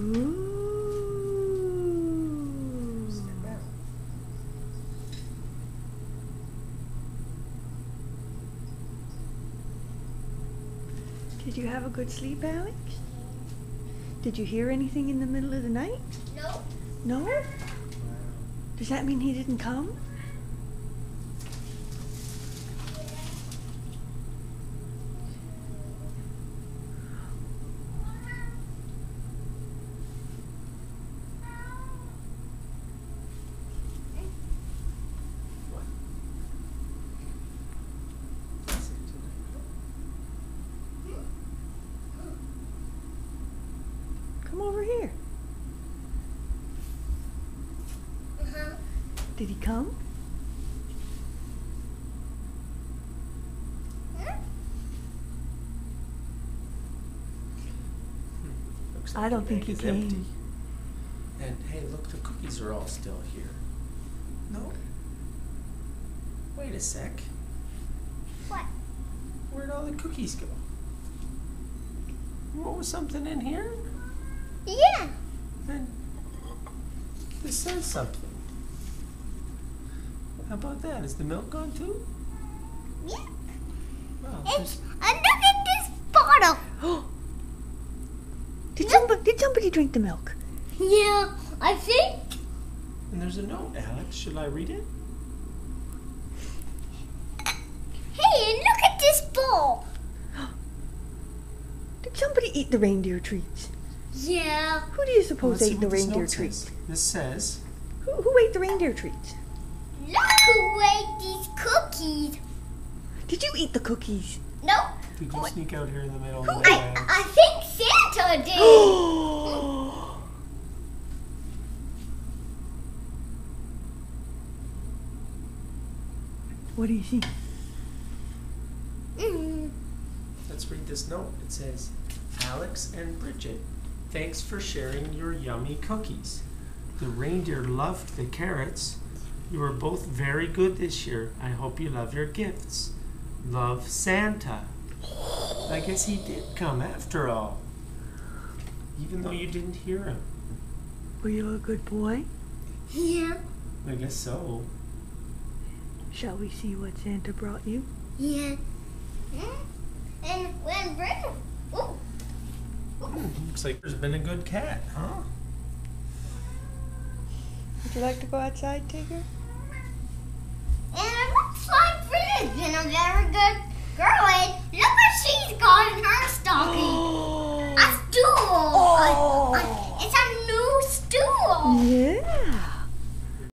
Ooh. Did you have a good sleep, Alex? Did you hear anything in the middle of the night? No. No? Does that mean he didn't? Come Did he come? Huh? Looks I don't the think bag he is came. empty. And hey, look, the cookies are all still here. No. Wait a sec. What? Where'd all the cookies go? What was something in here? Yeah. And this says something. How about that? Is the milk gone too? Yeah. Well, It's there's- and look at this bottle. Did somebody, did somebody drink the milk? Yeah, I think. and there's a note, Alex. Should I read it? Hey, look at this bowl. Did somebody eat the reindeer treats? Yeah. Who do you suppose Let's ate the reindeer treats? This says, Who, who ate the reindeer treats? Look who ate these cookies. Did you eat the cookies? No, did you sneak out here in the middle of Who the I? I think Santa did. what do you see? Mm. Let's read this note. It says, Alex and Bridget, thanks for sharing your yummy cookies. The reindeer loved the carrots. You were both very good this year. I hope you love your gifts. Love Santa. I guess he did come after all. Even though you didn't hear him. Were you a good boy? Yeah. I guess so. Shall we see what Santa brought you? Yeah. And when Britain. Ooh. Looks like there's been a good cat, huh? Would you like to go outside, Tigger? And it looks Brita's